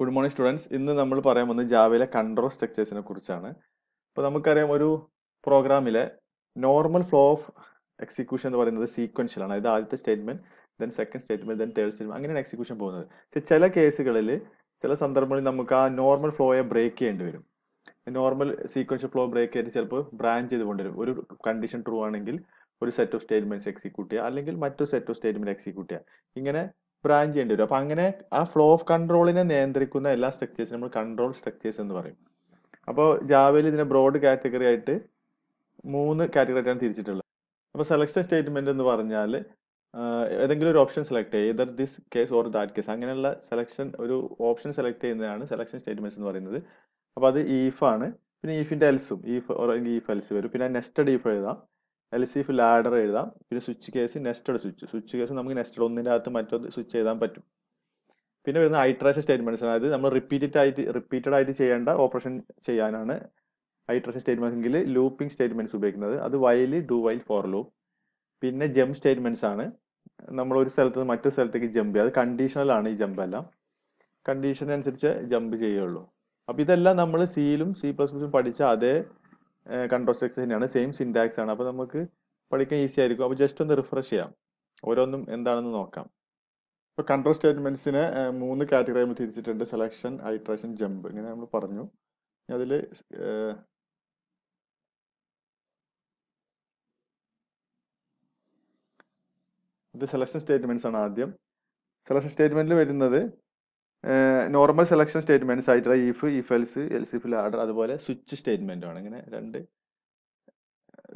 Good morning students ഇന്ന് നമ്മൾ പറയാൻ വന്നത് ജാവയിലെ കൺട്രോൾ സ്ട്രക്ചേഴ്സിനെ കുറിച്ചാണ്. അപ്പോൾ നമുക്കറിയാം ഒരു പ്രോഗ്രാമിലെ നോർമൽ ഫ്ലോ ഓഫ് എക്സിക്യൂഷൻ എന്ന് പറയുന്നത് സീക്വൻഷ്യലാണ് അതായത് ആദ്യത്തെ statement then second statement then third statement അങ്ങനെയാണ് എക്സിക്യൂഷൻ പോകുന്നത്. പക്ഷെ ചില കേസുകളിൽ ചില സന്ദർഭങ്ങളിൽ നമുക്ക് ആ നോർമൽ ഫ്ലോയെ ബ്രേക്ക് ചെയ്യേണ്ടി വരും. നോർമൽ സീക്വൻഷ്യൽ ഫ്ലോ ബ്രേക്ക് ചെയ്ത് ചിലപ്പോൾ ബ്രാഞ്ച് ചെയ്ത് കൊണ്ടുവരും. ഒരു കണ്ടീഷൻ ട്രൂ ആണെങ്കിൽ ഒരു സെറ്റ് ഓഫ് സ്റ്റേറ്റ്മെന്റ്സ് എക്സിക്യൂട്ട് ചെയ്യുക അല്ലെങ്കിൽ മറ്റൊരു സെറ്റ് ഓഫ് സ്റ്റേറ്റ്മെന്റ് എക്സിക്യൂട്ട് ചെയ്യുക. ഇങ്ങനെ ബ്രാഞ്ച് ചെയ്യേണ്ടി വരും അപ്പൊ അങ്ങനെ ആ ഫ്ലോ ഓഫ് കൺട്രോളിനെ നിയന്ത്രിക്കുന്ന എല്ലാ സ്ട്രക്ചേഴ്സും നമ്മൾ കൺട്രോൾ സ്ട്രക്ചേഴ്സ് എന്ന് പറയും. അപ്പോൾ ജാവയിൽ ഇതിനെ ബ്രോഡ് കാറ്റഗറി ആയിട്ട് മൂന്ന് കാറ്റഗറി ആയിട്ടാണ് തിരിച്ചിട്ടുള്ളത്. അപ്പോൾ സെലക്ഷൻ സ്റ്റേറ്റ്മെന്റ് എന്ന് പറഞ്ഞാൽ ഏതെങ്കിലും ഒരു ഓപ്ഷൻ സെലക്ട് ചെയ്യുക. Either this case or that case അങ്ങനെയുള്ള സെലക്ഷൻ ഒരു ഓപ്ഷൻ സെലക്ട് ചെയ്യുന്നതാണ് സെലക്ഷൻ സ്റ്റേറ്റ്മെന്റ്സ് എന്ന് പറയുന്നത്. അപ്പോൾ അത് ഈഫ് ആണ്. പിന്നെ ഈഫിന്റെ എൽസും ഈഫ് ഈഫ് എൽസ് വരും. പിന്നെ നെസ്റ്റഡ് ഈഫ് എഴുതാം. എൽസിഫ് ലാഡർ എഴുതാം. പിന്നെ switch case nested switch switch case നമുക്ക് നെസ്റ്റഡ് ഒന്നിന്റെ അകത്ത് മറ്റൊന്ന് സ്വിച്ച് എഴുതാൻ പറ്റും. പിന്നെ വരുന്ന ഐട്രേഷൻ സ്റ്റേറ്റ്മെന്റ്സ് അതായത് നമ്മൾ റിപ്പീറ്റഡ് ആയിട്ട് റിപ്പീറ്റഡ് ആയിട്ട് ചെയ്യേണ്ട ഓപ്പറേഷൻ ചെയ്യാനാണ് ഐട്രേഷൻ സ്റ്റേറ്റ്മെന്റ് എങ്കിൽ ലൂപ്പിംഗ് സ്റ്റേറ്റ്മെന്റ്സ് ഉപയോഗിക്കുന്നത്. അത് while do while for loop പിന്നെ ജംപ് സ്റ്റേറ്റ്മെന്റ്സ് ആണ്. നമ്മൾ ഒരു സ്ഥലത്ത് നിന്ന് മറ്റൊരു സ്ഥലത്തേക്ക് ജമ്പ് ചെയ്യുക. അത് കണ്ടീഷണൽ ആണ് ഈ ജമ്പ് എല്ലാം. കണ്ടീഷൻ അനുസരിച്ച് ജമ്പ് ചെയ്യുള്ളൂ അപ്പൊ ഇതെല്ലാം നമ്മൾ സിയിലും സി പ്ലസ് പ്ലസും പഠിച്ച അതേ കൺട്രോൾ സ്ട്രക്ചർ തന്നെയാണ്. സെയിം സിൻടാക്സ് ആണ്. അപ്പോൾ നമുക്ക് പഠിക്കാൻ ഈസി ആയിരിക്കും. അപ്പോൾ ജസ്റ്റ് ഒന്ന് റിഫ്രഷ് ചെയ്യാം. ഓരോന്നും എന്താണെന്ന് നോക്കാം. ഇപ്പോൾ കൺട്രോൾ സ്റ്റേറ്റ്മെന്റ്സിനെ മൂന്ന് കാറ്റഗറി നമ്മൾ തിരിച്ചിട്ടുണ്ട്. സെലക്ഷൻ ഐട്രേഷൻ ജമ്പ് ഇങ്ങനെ നമ്മൾ പറഞ്ഞു. അതിൽ ഇത് സെലക്ഷൻ സ്റ്റേറ്റ്മെന്റ്സ് ആണ് ആദ്യം. സെലക്ഷൻ സ്റ്റേറ്റ്മെന്റിൽ വരുന്നത് നോർമൽ സെലക്ഷൻ സ്റ്റേറ്റ്മെന്റ്സ് ആയിട്ടുള്ള if if else else if ladder അതുപോലെ സ്വിച്ച് സ്റ്റേറ്റ്മെന്റും ആണ്. ഇങ്ങനെ രണ്ട്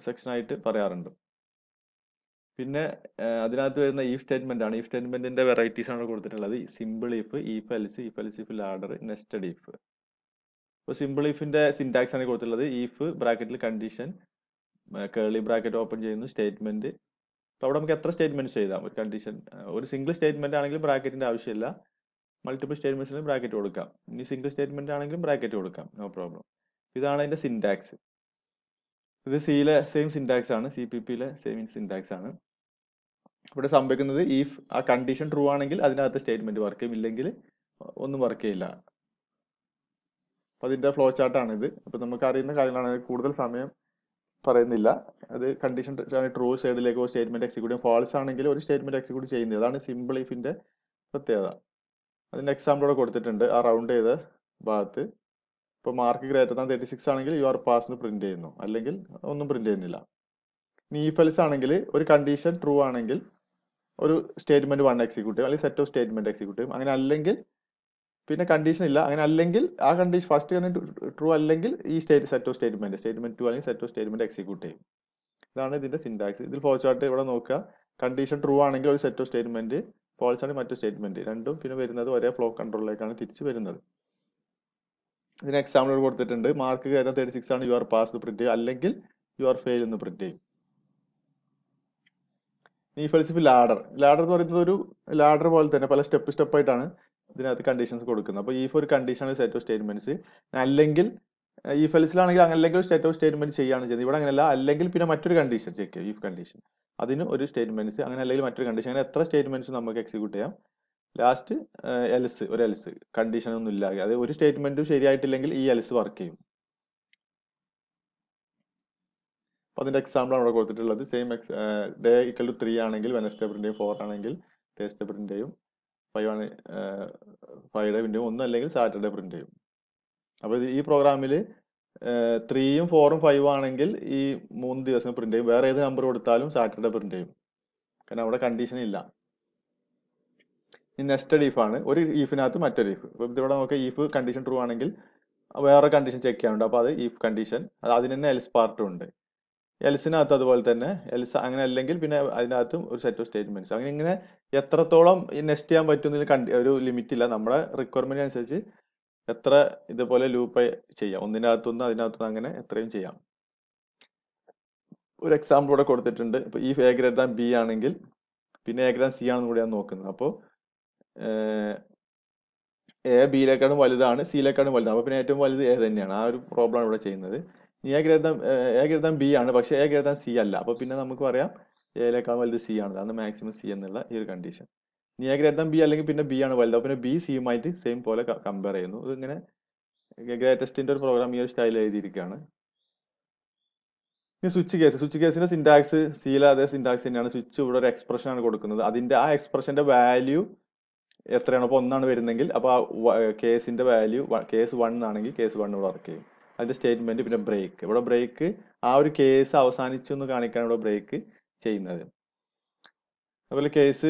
സെക്ഷൻ ആയിട്ട് പറയാറുണ്ട്. പിന്നെ അതിനകത്ത് വരുന്ന ഈ സ്റ്റേറ്റ്മെന്റ് ആണ്. ഈ സ്റ്റേറ്റ്മെന്റിന്റെ വെറൈറ്റീസ് ആണ് കൊടുത്തിട്ടുള്ളത്. Simple if if else if else if ladder nested if ഇപ്പോൾ സിമ്പിൾ ഇഫിന്റെ സിന്റാക്സ് ആണ് കൊടുത്തിട്ടുള്ളത്. ഇഫ് ബ്രാക്കറ്റിൽ കണ്ടീഷൻ കേളി ബ്രാക്കറ്റ് ഓപ്പൺ ചെയ്യുന്നു സ്റ്റേറ്റ്മെന്റ് അപ്പോൾ അവിടെ നമുക്ക് എത്ര സ്റ്റേറ്റ്മെന്റ്സ് എഴുതാം? ഒരു കണ്ടീഷൻ ഒരു സിംഗിൾ സ്റ്റേറ്റ്മെന്റ് ആണെങ്കിൽ ബ്രാക്കറ്റിന്റെ ആവശ്യമില്ല. മൾട്ടിപ്പിൾ സ്റ്റേറ്റ്മെന്റ്സിന് ബ്രാക്കറ്റ് കൊടുക്കാം. ഇനി സിംഗിൾ സ്റ്റേറ്റ്മെന്റ് ആണെങ്കിലും ബ്രാക്കറ്റ് കൊടുക്കാം. നോ പ്രോബ്ലം ഇതാണ് അതിന്റെ സിൻടാക്സ് ഇത് സിയിലെ സെയിം സിൻടാക്സ് ആണ്. സി പി പിയിലെ സെയിം സിൻടാക്സ് ആണ്. ഇവിടെ സംഭവിക്കുന്നത് ഈഫ് ആ കണ്ടീഷൻ ട്രൂ ആണെങ്കിൽ അതിനകത്ത് സ്റ്റേറ്റ്മെന്റ് വർക്ക് ചെയ്യും. ഇല്ലെങ്കിൽ ഒന്നും വർക്ക് ചെയ്യില്ല. അപ്പൊ അതിന്റെ ഫ്ലോ ചാർട്ടാണ് ഇത് അപ്പൊ നമുക്ക് അറിയുന്ന കാര്യങ്ങളാണ്. കൂടുതൽ സമയം പറയുന്നില്ല. അത് കണ്ടീഷൻ ട്രൂ സൈഡിലേക്ക് സ്റ്റേറ്റ്മെന്റ് എക്സിക്യൂട്ട് ചെയ്യും. ഫാൾസ് ആണെങ്കിൽ ഒരു സ്റ്റേറ്റ്മെന്റ് എക്സിക്യൂട്ട് ചെയ്യുന്നത്. അതാണ് സിമ്പിൾ ഇഫിന്റെ പ്രത്യേകത. എക്സാമ്പിൾ ഇവിടെ കൊടുത്തിട്ടുണ്ട്. ആ റൗണ്ട് ചെയ്ത ഭാഗത്ത്. ഇപ്പൊ mark greater than thirty six ആണെങ്കിൽ യു ആർ പാസ് എന്ന് പ്രിന്റ് ചെയ്യുന്നു. അല്ലെങ്കിൽ ഒന്നും പ്രിന്റ് ചെയ്യുന്നില്ല. ഇനി ഈ നീഫൽസ് ആണെങ്കിൽ ഒരു കണ്ടീഷൻ ട്രൂ ആണെങ്കിൽ ഒരു സ്റ്റേറ്റ്മെന്റ് വൺ എക്സിക്യൂട്ട് ചെയ്യും അല്ലെങ്കിൽ സെറ്റ് ഓഫ് സ്റ്റേറ്റ്മെന്റ് ചെയ്യും അങ്ങനെ അല്ലെങ്കിൽ പിന്നെ കണ്ടീഷൻ ഇല്ല. അങ്ങനെ അല്ലെങ്കിൽ ആ കണ്ടീഷൻ ഫസ്റ്റ് ട്രൂ അല്ലെങ്കിൽ ഈ state set of statement statement two അല്ലെങ്കിൽ സെറ്റ് ഓഫ് സ്റ്റേറ്റ്മെന്റ് എക്സിക്യൂട്ട് ചെയ്യും ഇതാണ് ഇതിന്റെ സിന്റാക്സ് ഇതിൽ ഫ്ലോ ചാർട്ട് ഇവിടെ നോക്കുക. കണ്ടീഷൻ ട്രൂ ആണെങ്കിൽ ഒരു സെറ്റ് ഓഫ് സ്റ്റേറ്റ്മെന്റ് ഫോൾസ് ആണ് മറ്റു സ്റ്റേറ്റ്മെന്റ്. രണ്ടും പിന്നെ വരുന്നത് ഒരേ ഫ്ലോ കൺട്രോളിലേക്കാണ് തിരിച്ചു വരുന്നത്. ഇതിന് എക്സാമ്പിൾ കൊടുത്തിട്ടുണ്ട്. മാർക്ക് കയറാൻ തേർട്ടി സിക്സ് ആണ്. യു ആർ പാസ് പ്രിന്റ് ചെയ്യും അല്ലെങ്കിൽ യു ആർ ഫെയിൽ എന്ന് പ്രിന്റ് ചെയ്യും. ഈ ഫെൽസിഫ് ലാഡർ ലാഡർ എന്ന് പറയുന്നത് ഒരു ലാഡർ പോലെ തന്നെ പല സ്റ്റെപ്പ് സ്റ്റെപ്പ് ആയിട്ടാണ് ഇതിനകത്ത് കണ്ടീഷൻസ് കൊടുക്കുന്നത്. അപ്പോൾ ഈ ഒരു കണ്ടീഷൻ സെറ്റ് ഓഫ് സ്റ്റേറ്റ്മെന്റ്സ് അല്ലെങ്കിൽ ഈ ഫെൽസിലാണെങ്കിൽ അല്ലെങ്കിൽ സ്റ്റേറ്റ് ഓഫ് സ്റ്റേറ്റ്മെന്റ് ചെയ്യുകയാണ് ചെയ്യുന്നത്. ഇവിടെ അങ്ങനെയല്ല. അല്ലെങ്കിൽ പിന്നെ മറ്റൊരു കണ്ടീഷൻ ചെക്ക് ചെയ്യും ഈ കണ്ടീഷൻ അതിന് ഒരു സ്റ്റേറ്റ്മെന്റ്സ് അങ്ങനെ അല്ലെങ്കിൽ മറ്റൊരു കണ്ടീഷൻ അങ്ങനെ എത്ര സ്റ്റേറ്റ്മെന്റ്സ് നമുക്ക് എക്സിക്യൂട്ട് ചെയ്യാം. ലാസ്റ്റ് എൽസ് ഒരു എൽസ് കണ്ടീഷൻ ഒന്നും ഇല്ലാതെ അത് ഒരു സ്റ്റേറ്റ്മെന്റും ശരിയായിട്ടില്ലെങ്കിൽ ഈ എൽസ് വർക്ക് ചെയ്യും. അപ്പൊ അതിന്റെ എക്സാമ്പിൾ ആണ് ഇവിടെ കൊടുത്തിട്ടുള്ളത്. Same x day equal to three ആണെങ്കിൽ വെനസ്ഡേ പ്രിന്റ് ചെയ്യും ഫോർ ആണെങ്കിൽ തേഴ്സ്ഡേ പ്രിന്റ് ചെയ്യും ഫൈവ് ആണ് ഫൈവ് ഡേ ചെയ്യും ഒന്നും അല്ലെങ്കിൽ സാറ്റർഡേ പ്രിന്റ് ചെയ്യും അപ്പൊ ഈ പ്രോഗ്രാമിൽ ത്രീയും ഫോറും ഫൈവ് ആണെങ്കിൽ ഈ മൂന്ന് ദിവസം പ്രിന്റ് ചെയ്യും. വേറെ ഏത് നമ്പർ കൊടുത്താലും സാറ്റർഡേ പ്രിന്റ് ചെയ്യും. കാരണം അവിടെ കണ്ടീഷൻ ഇല്ല. ഈ നെസ്റ്റഡ് ഈഫ് ആണ്. ഒരു ഈഫിനകത്ത് മറ്റൊരു ഈഫ് ഇവിടെ നമുക്ക് ഈഫ് കണ്ടീഷൻ ട്രൂ ആണെങ്കിൽ വേറെ കണ്ടീഷൻ ചെക്ക് ചെയ്യാനുണ്ട്. അപ്പോൾ അത് ഈഫ് കണ്ടീഷൻ അത് അതിന് തന്നെ എൽസ് പാർട്ടും ഉണ്ട്. എൽസിനകത്ത് അതുപോലെ തന്നെ. എൽസ് അങ്ങനെ അല്ലെങ്കിൽ പിന്നെ അതിനകത്ത് ഒരു സെറ്റ് ഓഫ് സ്റ്റേറ്റ്മെന്റ്സ് അങ്ങനെ ഇങ്ങനെ എത്രത്തോളം നെസ്റ്റ് ചെയ്യാൻ പറ്റുന്നതിൽ കണ്ടി ഒരു ലിമിറ്റ് ഇല്ല. നമ്മുടെ റിക്വയർമെന്റ് അനുസരിച്ച് എത്ര ഇതുപോലെ ലൂപ്പ് ചെയ്യാം? ഒന്നിനകത്തുനിന്ന് അതിനകത്തുനിന്ന് അങ്ങനെ എത്രയും ചെയ്യാം. ഒരു എക്സാമ്പിൾ ഇവിടെ കൊടുത്തിട്ടുണ്ട്. ഇപ്പൊ ഈ എ ബി ആണെങ്കിൽ പിന്നെ എ സി ആണെന്ന് കൂടിയാണ് നോക്കുന്നത്. അപ്പോൾ എ ബിയിലേക്കാളും വലുതാണ് സിയിലേക്കാളും വലുതാണ്. അപ്പോൾ പിന്നെ ഏറ്റവും വലുത് എ തന്നെയാണ്. ആ ഒരു പ്രോബ്ലം ഇവിടെ ചെയ്യുന്നത്. ഗ്രേറ്റർ എ ദാൻ ബി ആണ് പക്ഷേ എ സി അല്ല. അപ്പോൾ പിന്നെ നമുക്ക് പറയാം എയിലേക്കാൾ വലുത് സി ആണ്. അതാണ് മാക്സിമം സി എന്നുള്ള ഈ ഒരു കണ്ടീഷൻ എ ബി അല്ലെങ്കിൽ പിന്നെ ബി ആണ് വലുത്. പിന്നെ ബി സിയുമായിട്ട് സെയിം പോലെ കമ്പയർ ചെയ്യുന്നു. ഇത് ഇങ്ങനെ ഗ്രേറ്റസ്റ്റിന്റെ ഒരു പ്രോഗ്രാം ഈ ഒരു സ്റ്റൈൽ എഴുതിയിരിക്കുകയാണ് ഇനി സ്വിച്ച് കേസ് സ്വിച്ച് കേസിന്റെ സിന്റാക്സ് സീല അതേ സിന്റാക്സ് തന്നെയാണ്. സ്വിച്ച് ഇവിടെ ഒരു എക്സ്പ്രഷൻ ആണ് കൊടുക്കുന്നത്. അതിന്റെ ആ എക്സ്പ്രഷന്റെ വാല്യൂ എത്രയാണ്. അപ്പോൾ ഒന്നാണ് വരുന്നെങ്കിൽ അപ്പോൾ ആ കേസിന്റെ വാല്യൂ കേസ് വൺ ആണെങ്കിൽ കേസ് വൺ ഇവിടെ വർക്ക് ചെയ്യും. അതിന്റെ സ്റ്റേറ്റ്മെന്റ് പിന്നെ ബ്രേക്ക് ഇവിടെ ബ്രേക്ക് ആ ഒരു കേസ് അവസാനിച്ചു എന്ന് കാണിക്കാൻ ഇവിടെ ബ്രേക്ക് ചെയ്യുന്നത്. അതുപോലെ കേസ്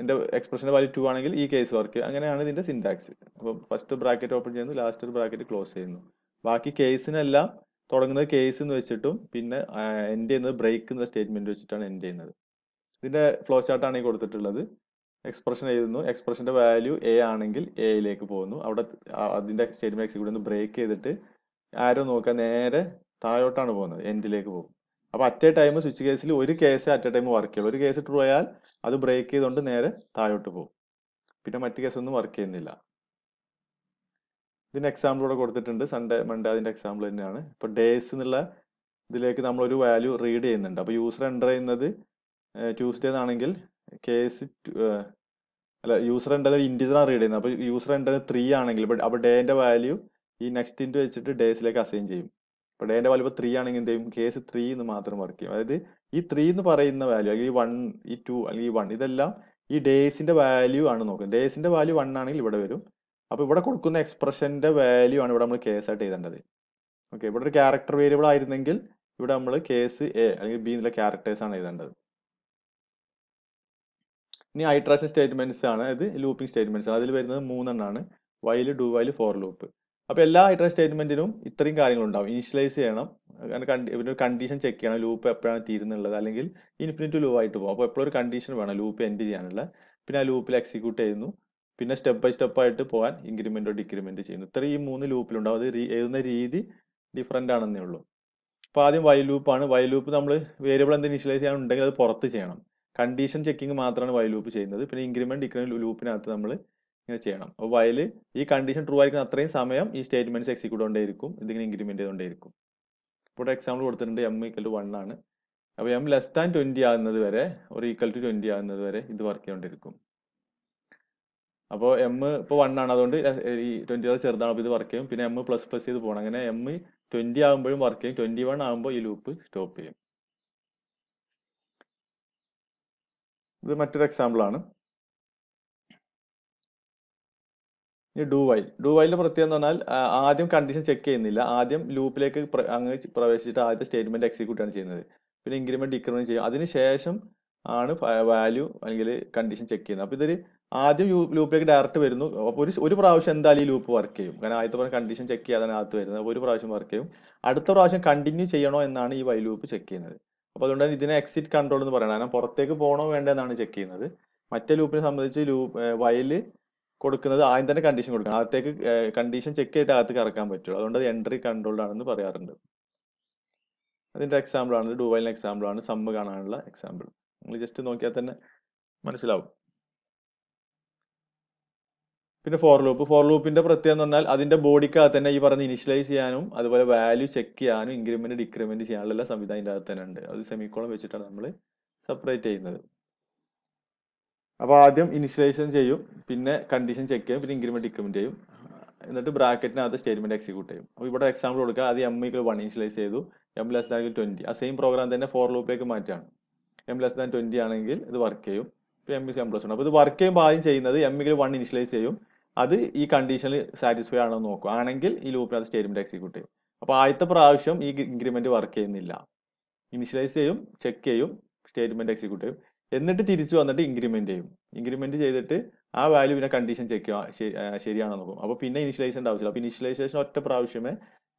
എന്റെ എക്സ്പ്രഷന്റെ വാല്യൂ ടു ആണെങ്കിൽ ഈ കേസ് വർക്ക് അങ്ങനെയാണ് ഇതിന്റെ സിന്റാക്സ് അപ്പോൾ ഫസ്റ്റ് ബ്രാക്കറ്റ് ഓപ്പൺ ചെയ്യുന്നു ലാസ്റ്റ് ഒരു ബ്രാക്കറ്റ് ക്ലോസ് ചെയ്യുന്നു. ബാക്കി കേസിനെല്ലാം തുടങ്ങുന്നത് കേസ് എന്ന് വെച്ചിട്ടും പിന്നെ എൻഡ് ചെയ്യുന്നത് ബ്രേക്ക് എന്ന സ്റ്റേറ്റ്മെന്റ് വെച്ചിട്ടാണ് എൻഡ് ചെയ്യുന്നത്. ഇതിന്റെ ഫ്ലോ ചാർട്ടാണ് ഈ കൊടുത്തിട്ടുള്ളത്. എക്സ്പ്രഷൻ എഴുതുന്നു. എക്സ്പ്രഷന്റെ വാല്യൂ എ ആണെങ്കിൽ എയിലേക്ക് പോകുന്നു. അവിടെ അതിന്റെ സ്റ്റേറ്റ്മെന്റ് എക്സിക്യൂട്ട് ബ്രേക്ക് ചെയ്തിട്ട് ആരോ നോക്കാൻ നേരെ താഴോട്ടാണ് പോകുന്നത്. എൻഡിലേക്ക് പോകും. അപ്പൊ അറ്റ് എ ടൈം സ്വിച്ച് കേസിൽ ഒരു case at a time work ചെയ്യുള്ളൂ. ഒരു കേസ് ട്രൂ ആയാൽ അത് ബ്രേക്ക് ചെയ്തുകൊണ്ട് നേരെ താഴോട്ട് പോകും. പിന്നെ മറ്റു കേസ് ഒന്നും വർക്ക് ചെയ്യുന്നില്ല. ഇതിന്റെ എക്സാമ്പിൾ ഇവിടെ കൊടുത്തിട്ടുണ്ട്. സൺഡേ മൺഡേ അതിന്റെ എക്സാമ്പിൾ തന്നെയാണ്. ഇപ്പൊ ഡേയ്സ് എന്നുള്ള ഇതിലേക്ക് നമ്മൾ ഒരു വാല്യൂ റീഡ് ചെയ്യുന്നുണ്ട്. അപ്പൊ യൂസർ എന്റർ ചെയ്യുന്നത് ട്യൂസ്ഡേ എന്നാണെങ്കിൽ കേസ് അല്ല യൂസർ എന്റർ ഇന്റിജറാണ് റീഡ് ചെയ്യുന്നത്. അപ്പൊ യൂസർ എന്റർ ത്രീ ആണെങ്കിൽ അപ്പൊ ഡേന്റെ വാല്യൂ ഈ നെക്സ്റ്റ് ഇന്റു വെച്ചിട്ട് ഡേയ്സിലേക്ക് അസൈൻ ചെയ്യും. ഇപ്പൊ ഡേന്റെ വാല്യൂ ഇപ്പോൾ ത്രീ ആണെങ്കിൽ എന്ത് ചെയ്യും കേസ് ത്രീ എന്ന് മാത്രം വർക്ക് ചെയ്യും. അതായത് ഈ ത്രീ എന്ന് പറയുന്ന വാല്യൂ അല്ലെങ്കിൽ വൺ ഈ ടു അല്ലെങ്കിൽ ഈ വൺ ഇതെല്ലാം ഈ ഡേയ്സിന്റെ വാല്യൂ ആണ് നോക്കുന്നത്. ഡേയ്സിന്റെ വാല്യൂ വൺ ആണെങ്കിൽ ഇവിടെ വരും. അപ്പോൾ ഇവിടെ കൊടുക്കുന്ന എക്സ്പ്രഷന്റെ വാല്യൂ ആണ് ഇവിടെ നമ്മൾ കേസ് ആയിട്ട് എഴുതേണ്ടത്. ഓക്കെ ഇവിടെ ഒരു ക്യാരക്ടർ വേരിയബിൾ ആയിരുന്നെങ്കിൽ ഇവിടെ നമ്മൾ കേസ് എ അല്ലെങ്കിൽ ബി എന്നുള്ള ക്യാരക്ടേഴ്സ് ആണ് എഴുതേണ്ടത്. ഇനി ഐട്രാഷൻ സ്റ്റേറ്റ്മെന്റ്സ് ആണ്. അതായത് ലൂപ്പിംഗ് സ്റ്റേറ്റ്മെന്റ്സ് ആണ്. അതിൽ വരുന്നത് മൂന്നെണ്ണാണ്. While do while for loop അപ്പൊ എല്ലാ ഐട്രാഷൻ സ്റ്റേറ്റ്മെന്റിനും ഇത്രയും കാര്യങ്ങൾ ഉണ്ടാവും ഇനിഷ്യലൈസ് ചെയ്യണം പിന്നെ കണ്ടീഷൻ ചെക്ക് ചെയ്യണം. ലൂപ്പ് എപ്പോഴാണ് തീരുന്നുള്ളത്. അല്ലെങ്കിൽ ഇൻഫിനിറ്റ് ലൂ ആയിട്ട് പോകും അപ്പോൾ എപ്പോഴും ഒരു കണ്ടീഷൻ വേണം. ലൂപ്പ് എൻഡ് ചെയ്യാനുള്ള. പിന്നെ ആ ലൂപ്പിൽ എക്സിക്യൂട്ട് ചെയ്യുന്നു. പിന്നെ സ്റ്റെപ്പ് ബൈ സ്റ്റെപ്പ് ആയിട്ട് പോകാൻ ഇൻക്രിമെന്റോ ഡിക്രിമെന്റ് ചെയ്യുന്നു. ഇത്രയും ഈ മൂന്ന് ലൂപ്പിലുണ്ടാവും അത് എഴുതുന്ന രീതി ഡിഫറെന്റ് ആണെന്നേ ഉള്ളൂ. അപ്പോൾ ആദ്യം വൈ ലൂപ്പ് ആണ്. വൈ ലൂപ്പ് നമ്മൾ വേരിയബിൾ എന്ത് ഇനിഷ്യലൈസ് ചെയ്യാനുണ്ടെങ്കിൽ അത് പുറത്ത് ചെയ്യണം. കണ്ടീഷൻ ചെക്കിങ് മാത്രമാണ് വൈ ലൂപ്പ് ചെയ്യുന്നത്. പിന്നെ ഇൻക്രിമെന്റ് ഡിക്രിമെന്റ് ലൂപ്പിനകത്ത് നമ്മൾ ഇങ്ങനെ ചെയ്യണം. അപ്പോൾ വയൽ ഈ കണ്ടീഷൻ ട്രൂ ആയിരിക്കുന്ന അത്രയും സമയം ഈ സ്റ്റേറ്റ്മെന്റ്സ് എക്സിക്യൂട്ട് കൊണ്ടേയിരിക്കും. ഇതിങ്ങനെ ഇൻക്രിമെന്റ് ചെയ്തുകൊണ്ടേയിരിക്കും. ഇവിടെ എക്സാമ്പിൾ കൊടുത്തിട്ടുണ്ട് എം ഈക്വൽ ടു വൺ ആണ്. അപ്പോൾ എം ലെസ് ദാൻ ട്വന്റി ആകുന്നത് വരെ ഒരു ഈക്വൽ ടു ട്വന്റി ആകുന്നത് വരെ ഇത് വർക്ക് ചെയ്തുകൊണ്ടിരിക്കും അപ്പോൾ എം ഇപ്പോൾ വൺ ആണ്. അതുകൊണ്ട് ഈ ട്വന്റി വരെ ചെറുതാണ്. അപ്പോൾ ഇത് വർക്ക് ചെയ്യും. പിന്നെ എം പ്ലസ് പ്ലസ് ചെയ്ത് പോകണം. അങ്ങനെ എം ട്വന്റി ആകുമ്പോഴും വർക്ക് ചെയ്യും. ട്വന്റി വൺ ആകുമ്പോൾ ഈ ലൂപ്പ് സ്റ്റോപ്പ് ചെയ്യും. ഇത് മറ്റൊരു എക്സാമ്പിൾ ആണ്. ഈ ഡു വൈൽ ഡു വൈലിന്റെ പ്രത്യേകത എന്ന് പറഞ്ഞാൽ ആദ്യം കണ്ടീഷൻ ചെക്ക് ചെയ്യുന്നില്ല. ആദ്യം ലൂപ്പിലേക്ക് അങ്ങ് പ്രവേശിച്ചിട്ട് ആദ്യത്തെ സ്റ്റേറ്റ്മെന്റ് എക്സിക്യൂട്ട് ആണ് ചെയ്യുന്നത്. പിന്നെ ഇൻക്രിമെന്റ് ഡിക്രിമെന്റ് ചെയ്യും. അതിനുശേഷം ആണ് വാല്യൂ അല്ലെങ്കിൽ കണ്ടീഷൻ ചെക്ക് ചെയ്യുന്നത്. അപ്പൊ ഇതൊരു ആദ്യം ലൂപ്പിലേക്ക് ഡയറക്റ്റ് വരുന്നു. അപ്പോൾ ഒരു ഒരു പ്രാവശ്യം എന്തായാലും ഈ ലൂപ്പ് വർക്ക് ചെയ്യും. കാരണം ആദ്യത്തെ പ്രാവശ്യം കണ്ടീഷൻ ചെക്ക് ചെയ്യാതാണ് അകത്ത് വരുന്നത്. അപ്പോൾ ഒരു പ്രാവശ്യം വർക്ക് ചെയ്യും. അടുത്ത പ്രാവശ്യം കണ്ടിന്യൂ ചെയ്യണോ എന്നാണ് ഈ വൈ ലൂപ്പ് ചെക്ക് ചെയ്യുന്നത്. അപ്പോൾ അതുകൊണ്ടാണ് ഇതിനെ എക്സിറ്റ് കൺട്രോൾ എന്ന് പറയുന്നത്. കാരണം പുറത്തേക്ക് പോകണോ വേണ്ടതെന്നാണ് ചെക്ക് ചെയ്യുന്നത്. മറ്റേ ലൂപ്പിനെ സംബന്ധിച്ച് ലൂപ്പ് വയൽ കൊടുക്കുന്നത് ആദ്യം തന്നെ കണ്ടീഷൻ കൊടുക്കണം. അകത്തേക്ക് കണ്ടീഷൻ ചെക്ക് ചെയ്തിട്ട് അകത്ത് കറക്കാൻ പറ്റുള്ളൂ. അതുകൊണ്ട് അത് എൻട്രി കൺട്രോൾഡ് ആണെന്ന് പറയാറുണ്ട്. അതിന്റെ എക്സാമ്പിൾ ആണ് ഡുവൈലിന്റെ എക്സാമ്പിൾ ആണ് സമ്മ് കാണാനുള്ള എക്സാമ്പിൾ നിങ്ങൾ ജസ്റ്റ് നോക്കിയാൽ തന്നെ മനസ്സിലാവും. പിന്നെ ഫോർ ലൂപ്പ് ഫോർ ലൂപ്പിന്റെ പ്രത്യേകത എന്ന് പറഞ്ഞാൽ അതിന്റെ ബോഡിക്കകത്ത് തന്നെ ഈ പറഞ്ഞ ഇനിഷ്യലൈസ് ചെയ്യാനും അതുപോലെ വാല്യൂ ചെക്ക് ചെയ്യാനും ഇൻക്രിമെന്റ് ഡിക്രിമെന്റ് ചെയ്യാനുള്ള എല്ലാ സംവിധാനം അകത്ത് തന്നെ ഉണ്ട്. അത് സെമിക്കോളം വെച്ചിട്ടാണ് നമ്മൾ സെപ്പറേറ്റ് ചെയ്യുന്നത്. അപ്പൊ ആദ്യം ഇനിഷ്യലൈസേഷൻ ചെയ്യും പിന്നെ കണ്ടീഷൻ ചെക്ക് ചെയ്യും പിന്നെ ഇൻക്രിമെന്റ് ഡിക്രിമെന്റ് ചെയ്യും. എന്നിട്ട് ബ്രാക്കറ്റിനകത്ത് സ്റ്റേറ്റ്മെന്റ് എക്സിക്യൂട്ട് ചെയ്യും. അപ്പോൾ ഇവിടെ എക്സാമ്പിൾ കൊടുക്കുക. അത് എം ഇക്വൽ വൺ ഇനിഷ്യലൈസ് ചെയ്തു. എം ലെസ് ദാൻ ട്വന്റി ആ സെയിം പ്രോഗ്രാം തന്നെ ഫോർ ലൂപ്പിലേക്ക് മാറ്റാണ് എം ലെസ് ദാൻ ട്വന്റി ആണെങ്കിൽ ഇത് വർക്ക് ചെയ്യും. ഇപ്പൊ എം എം പ്ലസ് ഉണ്ട് അപ്പോൾ ഇത് വർക്ക് ചെയ്യുമ്പോൾ ആദ്യം ചെയ്യുന്നത് എം ഇക്വൽ വൺ ഇനിഷ്യലൈസ് ചെയ്യും. അത് ഈ കണ്ടീഷനിൽ സാറ്റിസ്ഫൈ ആണോ നോക്കും ആണെങ്കിൽ ഈ ലൂപ്പിൽ അത് സ്റ്റേറ്റ്മെന്റ് എക്സിക്യൂട്ട് ചെയ്യും. അപ്പോൾ ആദ്യത്തെ പ്രാവശ്യം ഈ ഇൻക്രിമെന്റ് വർക്ക് ചെയ്യുന്നില്ല. ഇനിഷ്യലൈസ് ചെയ്യും ചെക്ക് ചെയ്യും സ്റ്റേറ്റ്മെന്റ് എക്സിക്യൂട്ട് ചെയ്യും. എന്നിട്ട് തിരിച്ചു വന്നിട്ട് ഇൻക്രിമെന്റ് ചെയ്യും. ഇൻക്രിമെന്റ് ചെയ്തിട്ട് ആ വാല്യൂ പിന്നെ കണ്ടീഷൻ ചെക്ക് ശരിയാണോ നോക്കും. അപ്പൊ പിന്നെ ഇനിഷ്യലൈസേഷൻ ആവശ്യമില്ല അപ്പൊ ഇനിഷ്യലൈസേഷൻ ഒറ്റ പ്രാവശ്യമേ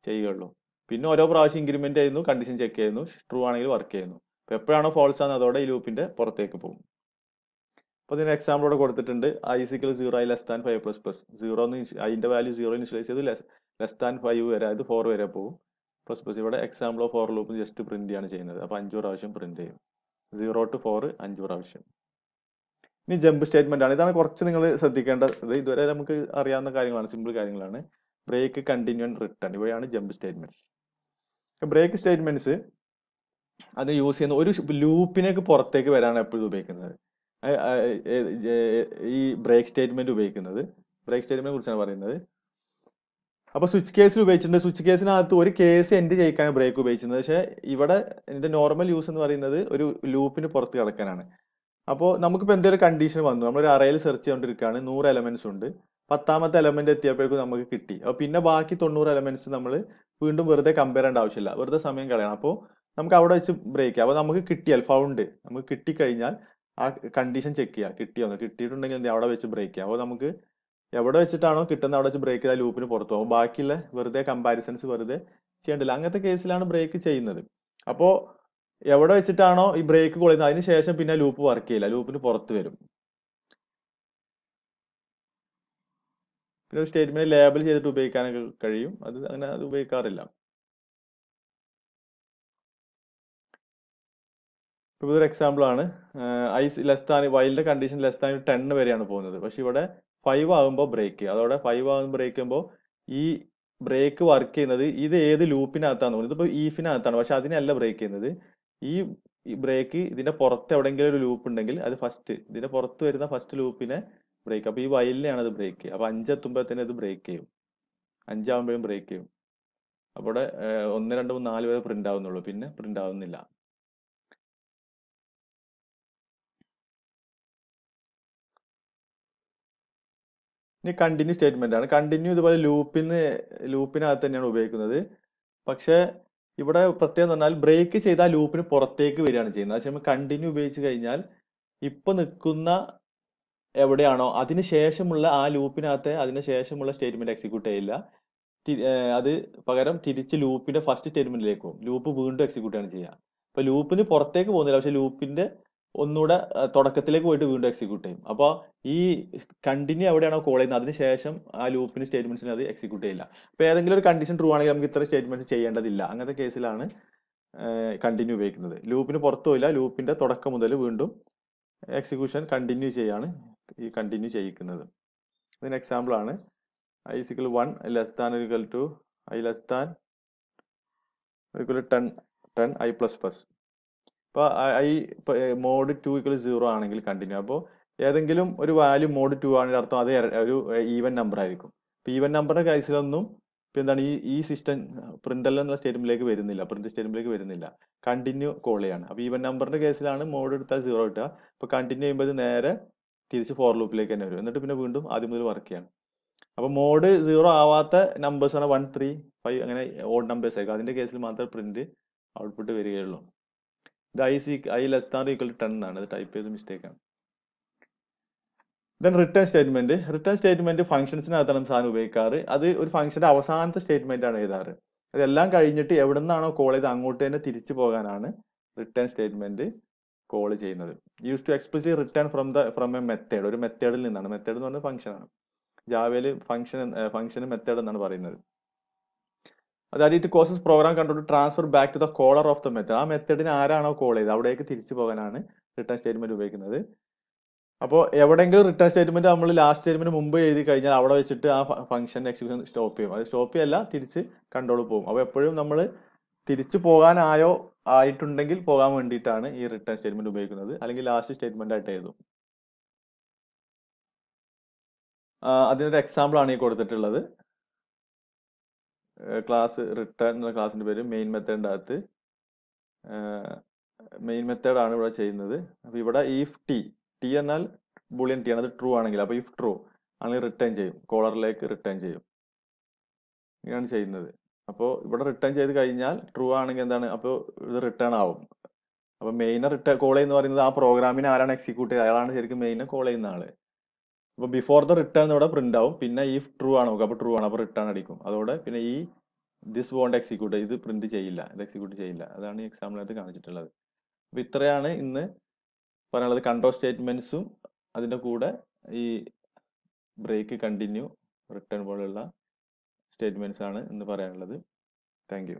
ചെയ്യുള്ളൂ പിന്നെ ഓരോ പ്രാവശ്യം ഇൻക്രിമെന്റ് ചെയ്യുന്നു കണ്ടീഷൻ ചെക്ക് ചെയ്യുന്നു ട്രൂ ആണെങ്കിൽ വർക്ക് ചെയ്യുന്നു. അപ്പൊ എപ്പോഴാണോ ഫോൾസ് ആണ് അതോടെ ഈ ലൂപ്പിന്റെ പുറത്തേക്ക് പോകും. അപ്പൊ ഇതിന് എക്സാമ്പിൾ ഇവിടെ കൊടുത്തിട്ടുണ്ട്. I equal zero I less than five plus plus zero അതിന്റെ വാല്യൂ സീറോ ഇനിഷ്യലൈസ് ചെയ്ത് ലെസ് ലെസ് താൻ ഫൈവ് വരെ അത് ഫോർ വരെ പോകും. പ്ലസ് പ്ലസ് ഇവിടെ example of for loop just print ആണ് ചെയ്യുന്നത്. അപ്പൊ അഞ്ച് പ്രാവശ്യം പ്രിന്റ് ചെയ്യും. സീറോ ടു ഫോർ അഞ്ച് പ്രാവശ്യം. ഇനി ജമ്പ് സ്റ്റേറ്റ്മെന്റ് ആണ്. ഇതാണ് കുറച്ച് നിങ്ങൾ ശ്രദ്ധിക്കേണ്ടത്. ഇതുവരെ നമുക്ക് അറിയാവുന്ന കാര്യങ്ങളാണ്. സിമ്പിൾ കാര്യങ്ങളാണ്. ബ്രേക്ക് കണ്ടിന്യൂ ആൻഡ് റിട്ടേൺ ഇവയാണ് ജമ്പ് സ്റ്റേറ്റ്മെന്റ്സ് ബ്രേക്ക് സ്റ്റേറ്റ്മെന്റ്സ് അത് യൂസ് ചെയ്യുന്ന ഒരു ലൂപ്പിനേക്ക് പുറത്തേക്ക് വരാനാണ് എപ്പോഴും ഉപയോഗിക്കുന്നത്. ഈ ബ്രേക്ക് സ്റ്റേറ്റ്മെന്റ് ഉപയോഗിക്കുന്നത്. ബ്രേക്ക് സ്റ്റേറ്റ്മെന്റിനെ കുറിച്ചാണ് പറയുന്നത്. അപ്പൊ സ്വിച്ച് കേസിൽ ഉപയോഗിച്ചിട്ടുണ്ട്. സ്വിച്ച് കേസിനകത്ത് ഒരു കേസ് എൻഡ് ചെയ്യിക്കാനാണ് ബ്രേക്ക് ഉപയോഗിച്ചിരുന്നത്? പക്ഷേ ഇവിടെ ഇതിന്റെ നോർമൽ യൂസ് എന്ന് പറയുന്നത് ഒരു ലൂപ്പിന് പുറത്ത് കിടക്കാനാണ്. അപ്പോൾ നമുക്കിപ്പോൾ എന്തെങ്കിലും കണ്ടീഷൻ വന്നു? നമ്മളൊരു അറയിൽ സെർച്ച് ചെയ്തുകൊണ്ടിരിക്കുകയാണ് നൂറ് എലമെന്റ്സ് ഉണ്ട്. പത്താമത്തെ എലമെന്റ് എത്തിയപ്പോഴേക്കും നമുക്ക് കിട്ടി. അപ്പോൾ പിന്നെ ബാക്കി തൊണ്ണൂറ് എലമെന്റ്സ് നമ്മൾ വീണ്ടും വെറുതെ കമ്പയർ ചെയ്യേണ്ട ആവശ്യമില്ല. വെറുതെ സമയം കളയണം. അപ്പോൾ നമുക്ക് അവിടെ വെച്ച് ബ്രേക്ക് ചെയ്യാം. അപ്പോൾ നമുക്ക് കിട്ടിയാൽ ഫൗണ്ട് നമുക്ക് കിട്ടിക്കഴിഞ്ഞാൽ ആ കണ്ടീഷൻ ചെക്ക് ചെയ്യാം. കിട്ടിയോ? കിട്ടിയിട്ടുണ്ടെങ്കിൽ എന്ത് അവിടെ വെച്ച് ബ്രേക്ക് ചെയ്യാം. അപ്പോൾ നമുക്ക് എവിടെ വെച്ചിട്ടാണോ കിട്ടുന്നത് അവിടെ വെച്ച് ബ്രേക്ക് ചെയ്താൽ ലൂപ്പിന് പുറത്തു പോകും. ബാക്കിയുള്ള വെറുതെ കമ്പാരിസൺസ് വെറുതെ ചെയ്യണ്ടില്ല. അങ്ങനത്തെ കേസിലാണ് ബ്രേക്ക് ചെയ്യുന്നത്. അപ്പോൾ എവിടെ വെച്ചിട്ടാണോ ഈ ബ്രേക്ക് കൊള്ളുന്നത്? അതിന് ശേഷം പിന്നെ ലൂപ്പ് വർക്ക് ചെയ്യില്ല. ലൂപ്പിന് പുറത്ത് വരും. പിന്നെ ഒരു സ്റ്റേറ്റ്മെന്റ് ലേബൽ ചെയ്തിട്ട് ഉപയോഗിക്കാനൊക്കെ കഴിയും. അത് അങ്ങനെ അത് ഉപയോഗിക്കാറില്ല. ഇതൊരു എക്സാമ്പിൾ ആണ്. I's less than while condition less than ten വരെയാണ് പോകുന്നത്. പക്ഷെ ഇവിടെ ഫൈവ് ആകുമ്പോൾ ബ്രേക്ക് അതോടെ ഫൈവ് ആകുമ്പോൾ ബ്രേക്ക് ചെയ്യുമ്പോൾ ഈ ബ്രേക്ക് വർക്ക് ചെയ്യുന്നത് ഇത് ഏത് ലൂപ്പിനകത്താണ് തോന്നുന്നത് ഇതിപ്പോൾ ഈഫിനകത്താണ് പക്ഷെ അതിനല്ല ബ്രേക്ക് ചെയ്യുന്നത്. ഈ ബ്രേക്ക് ഇതിന്റെ പുറത്ത് എവിടെയെങ്കിലും ഒരു ലൂപ്പ് ഉണ്ടെങ്കിൽ അത് ഫസ്റ്റ് ഇതിന്റെ പുറത്ത് വരുന്ന ഫസ്റ്റ് ലൂപ്പിനെ ബ്രേക്ക് അപ്പോൾ ഈ വയലിനെയാണ് അത് ബ്രേക്ക് ചെയ്യുക അപ്പൊ തന്നെ അത് ബ്രേക്ക് ചെയ്യും. അഞ്ചാകുമ്പോഴും ബ്രേക്ക് ചെയ്യും. അപ്പോൾ ഒന്ന് രണ്ട് മൂന്ന് നാല് വരെ പ്രിന്റ് ആവുന്നുള്ളൂ. പിന്നെ പ്രിന്റ് ആവുന്നില്ല. ഇനി കണ്ടിന്യൂ സ്റ്റേറ്റ്മെന്റ് ആണ്. കണ്ടിന്യൂ ഇതുപോലെ ലൂപ്പിന് ലൂപ്പിനകത്ത് തന്നെയാണ് ഉപയോഗിക്കുന്നത്. പക്ഷേ ഇവിടെ പ്രത്യേകം പറഞ്ഞാൽ ബ്രേക്ക് ചെയ്താൽ ലൂപ്പിന് പുറത്തേക്ക് വരികയാണ് ചെയ്യുന്നത്. പക്ഷെ കണ്ടിന്യൂ ഉപയോഗിച്ച് കഴിഞ്ഞാൽ ഇപ്പൊ നിൽക്കുന്ന എവിടെയാണോ അതിന് ശേഷമുള്ള ആ ലൂപ്പിനകത്തെ അതിന് ശേഷമുള്ള സ്റ്റേറ്റ്മെന്റ് എക്സിക്യൂട്ട് ചെയ്യില്ല. അത് പകരം തിരിച്ച് ലൂപ്പിന്റെ ഫസ്റ്റ് സ്റ്റേറ്റ്മെന്റിലേക്ക് ലൂപ്പ് വീണ്ടും എക്സിക്യൂട്ട് ആണ് ചെയ്യുക. അപ്പൊ ലൂപ്പിന് പുറത്തേക്ക് പോകുന്നില്ല. പക്ഷെ ലൂപ്പിന്റെ ഒന്നുകൂടെ തുടക്കത്തിലേക്ക് പോയിട്ട് വീണ്ടും എക്സിക്യൂട്ട് ചെയ്യും. അപ്പോൾ ഈ കണ്ടിന്യൂ എവിടെയാണോ കോൾ ചെയ്യുന്നത് അതിനുശേഷം ആ ലൂപ്പിന് സ്റ്റേറ്റ്മെന്റ്സിന് അത് എക്സിക്യൂട്ട് ചെയ്യില്ല. അപ്പോൾ ഏതെങ്കിലും ഒരു കണ്ടീഷൻ ട്രൂ ആണെങ്കിൽ നമുക്ക് ഇത്ര സ്റ്റേറ്റ്മെന്റ് ചെയ്യേണ്ടതില്ല. അങ്ങനത്തെ കേസിലാണ് കണ്ടിന്യൂ ഉപയോഗിക്കുന്നത്. ലൂപ്പിന് പുറത്തു പോയില്ല. ലൂപ്പിന്റെ തുടക്കം മുതൽ വീണ്ടും എക്സിക്യൂഷൻ കണ്ടിന്യൂ ചെയ്യാണ് ഈ കണ്ടിന്യൂ ചെയ്യിക്കുന്നത്. ഇതിന് എക്സാമ്പിൾ ആണ്. I equal one less than equal to I less than equal ten ten I plus plus ഇപ്പോൾ I mod two equal zero ആണെങ്കിൽ കണ്ടിന്യൂ അപ്പോൾ ഏതെങ്കിലും ഒരു വാല്യൂ മോഡ് ടു ആണെങ്കിൽ അർത്ഥം അത് ഒരു ഈവൻ നമ്പർ ആയിരിക്കും. ഇപ്പൊ ഈവൻ നമ്പറിന്റെ കേസിലൊന്നും ഇപ്പൊ എന്താണ് ഈ ഈ സിസ്റ്റം പ്രിന്റ് എന്നുള്ള സ്റ്റേറ്റ്മെന്റിലേക്ക് വരുന്നില്ല. പ്രിന്റ് സ്റ്റേറ്റ്മെന്റിലേക്ക് വരുന്നില്ല. കണ്ടിന്യൂ കോൾ ചെയ്യാണ്. അപ്പൊ ഈവൻ നമ്പറിന്റെ കേസിലാണ് മോഡ് എടുത്താൽ സീറോ കിട്ടുക. ഇപ്പൊ കണ്ടിന്യൂ ചെയ്യുമ്പോൾ നേരെ തിരിച്ച് ഫോർ ലൂപ്പിലേക്ക് തന്നെ വരും. എന്നിട്ട് പിന്നെ വീണ്ടും ആദ്യം മുതൽ വർക്ക് ചെയ്യാണ്. അപ്പൊ മോഡ് സീറോ ആവാത്ത നമ്പേഴ്സ് ആണ് വൺ ത്രീ ഫൈവ് അങ്ങനെ ഓഡ് നമ്പേഴ്സ് ആയിരിക്കും. അതിന്റെ കേസിൽ മാത്രമേ പ്രിന്റ് ഔട്ട്പുട്ട് വരികയുള്ളൂ. ഇത് I C I less equal ten ആണ് ഇത് ടൈപ്പ് ചെയ്ത മിസ്റ്റേക്ക് ആണ്. Then return statement return statement ഫംഗ്ഷൻസിനകത്താണ് സാധനം ഉപയോഗിക്കാറ്. അത് ഒരു ഫംഗ്ഷന്റെ അവസാനത്തെ സ്റ്റേറ്റ്മെന്റ് ആണ് എഴുതാറ്. അതെല്ലാം കഴിഞ്ഞിട്ട് എവിടെ നിന്നാണോ കോൾ ചെയ്ത് അങ്ങോട്ട് തന്നെ തിരിച്ചു പോകാനാണ് റിട്ടേൺ സ്റ്റേറ്റ്മെന്റ് കോൾ ചെയ്യുന്നത്. Use to explicit return from the from a method ഒരു മെത്തേഡിൽ നിന്നാണ്. മെത്തേഡ് എന്ന് പറഞ്ഞാൽ ഫംഗ്ഷൻ ആണ്. ജാവയിൽ ഫംഗ്ഷൻ ഫംഗ്ഷൻ മെത്തേഡ് എന്നാണ് പറയുന്നത്. അതായത് it causes program control transfer back to the caller of the method ആ മെത്തേഡിന് ആരാണോ കോൾ ചെയ്തത്? അവിടേക്ക് തിരിച്ചു പോകാനാണ് റിട്ടേൺ സ്റ്റേറ്റ്മെന്റ് ഉപയോഗിക്കുന്നത്. അപ്പോൾ എവിടെയെങ്കിലും റിട്ടേൺ സ്റ്റേറ്റ്മെന്റ് നമ്മൾ ലാസ്റ്റ് സ്റ്റേറ്റ്മെന്റ് മുമ്പ് എഴുതി കഴിഞ്ഞാൽ അവിടെ വെച്ചിട്ട് ആ ഫംഗ്ഷൻ എക്സിക്യൂഷൻ സ്റ്റോപ്പ് ചെയ്യും. അത് സ്റ്റോപ്പ് ചെയ്യല്ല തിരിച്ച് കൺട്രോൾ പോകും അപ്പോൾ എപ്പോഴും നമ്മൾ തിരിച്ചു പോകാനായോ ആയിട്ടുണ്ടെങ്കിൽ പോകാൻ വേണ്ടിയിട്ടാണ് ഈ റിട്ടേൺ സ്റ്റേറ്റ്മെന്റ് ഉപയോഗിക്കുന്നത്. അല്ലെങ്കിൽ ലാസ്റ്റ് സ്റ്റേറ്റ്മെന്റ് ആയിട്ട് എഴുതും. അതിനൊരു എക്സാമ്പിൾ ആണ് ഈ കൊടുത്തിട്ടുള്ളത്. ക്ലാസ് റിട്ടേൺ എന്ന ക്ലാസ്സിന്റെ പേര് മെയിൻ മെത്തേഡിന്റെ അകത്ത് മെയിൻ ആണ് ഇവിടെ ചെയ്യുന്നത്. അപ്പോൾ ഇവിടെ ഇഫ് ടി ടി എന്നാൽ ബുളിയൻ ടി ആണ്. അത് ട്രൂ ആണെങ്കിൽ അപ്പോൾ ഇഫ് ട്രൂ ആണെങ്കിൽ റിട്ടേൺ ചെയ്യും. കോളറിലേക്ക് റിട്ടേൺ ചെയ്യും. ഇങ്ങനെയാണ് ചെയ്യുന്നത്. അപ്പോൾ ഇവിടെ റിട്ടേൺ ചെയ്ത് കഴിഞ്ഞാൽ ട്രൂ ആണെങ്കിൽ എന്താണ്? അപ്പോൾ ഇത് റിട്ടേൺ ആവും. അപ്പോൾ മെയിനെ റിട്ടേൺ കോൾ ചെയ്യുന്നത് പറയുന്നത് ആ പ്രോഗ്രാമിനെ ആരാണ് എക്സിക്യൂട്ട് ചെയ്യുന്നത് അയാളാണ് ശരിക്കും മെയിനെ കോൾ ചെയ്യുന്ന ആൾ. അപ്പൊ ബിഫോർ ദ റിട്ടേൺ ഇവിടെ പ്രിന്റ് ആവും. പിന്നെ ഈ ട്രൂ ആണ് നോക്കുക അപ്പൊ ട്രൂ ആണ്? അപ്പൊ റിട്ടേൺ അടിക്കും. അതോടെ പിന്നെ ഈ ദിസ് വോണ്ട് എക്സിക്യൂട്ട് ഇത് പ്രിന്റ് ചെയ്യില്ല. ഇത് എക്സിക്യൂട്ട് ചെയ്യില്ല. അതാണ് ഈ എക്സാമ്പിളിനകത്ത് കാണിച്ചിട്ടുള്ളത്. അപ്പൊ ഇത്രയാണ് ഇന്ന് പറയാനുള്ളത്. കൺട്രോൾ സ്റ്റേറ്റ്മെന്റ്സും അതിന്റെ കൂടെ ഈ ബ്രേക്ക് കണ്ടിന്യൂ റിട്ടേൺ പോലുള്ള സ്റ്റേറ്റ്മെന്റ്സ് ആണ് ഇന്ന് പറയാനുള്ളത്. താങ്ക്